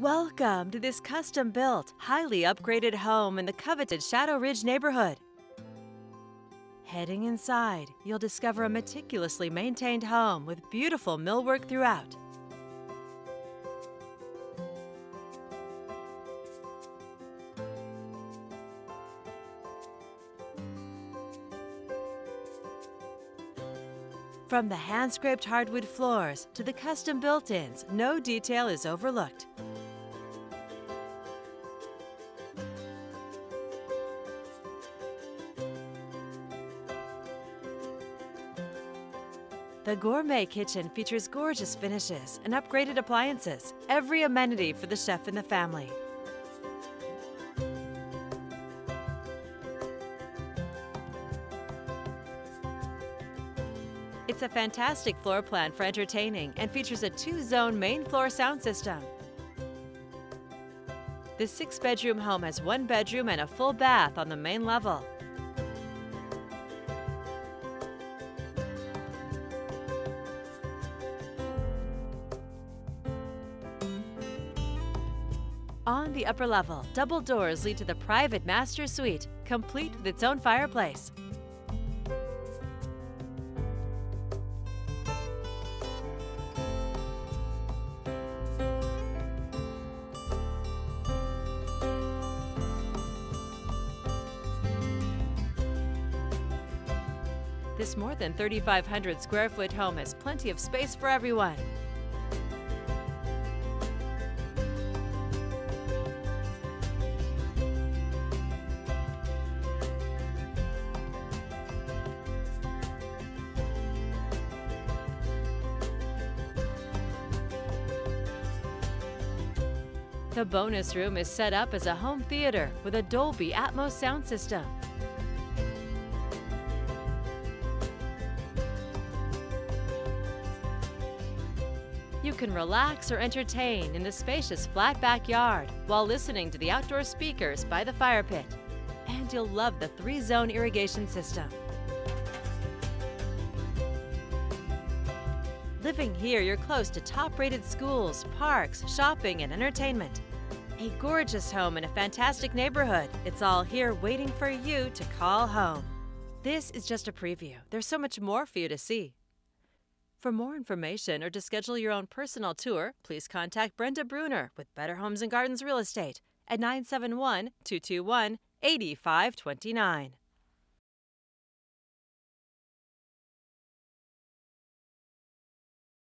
Welcome to this custom built, highly upgraded home in the coveted Shadow Ridge neighborhood. Heading inside, you'll discover a meticulously maintained home with beautiful millwork throughout. From the hand scraped hardwood floors to the custom built ins, no detail is overlooked. The gourmet kitchen features gorgeous finishes and upgraded appliances, every amenity for the chef and the family. It's a fantastic floor plan for entertaining and features a two-zone main floor sound system. This six-bedroom home has one bedroom and a full bath on the main level. On the upper level, double doors lead to the private master suite, complete with its own fireplace. This more than 3,500 square foot home has plenty of space for everyone. The bonus room is set up as a home theater with a Dolby Atmos sound system. You can relax or entertain in the spacious flat backyard while listening to the outdoor speakers by the fire pit. And you'll love the three-zone irrigation system. Living here, you're close to top-rated schools, parks, shopping, and entertainment. A gorgeous home in a fantastic neighborhood. It's all here waiting for you to call home. This is just a preview. There's so much more for you to see. For more information or to schedule your own personal tour, please contact Brenda Brunner with Better Homes and Gardens Real Estate at 971 221 8529.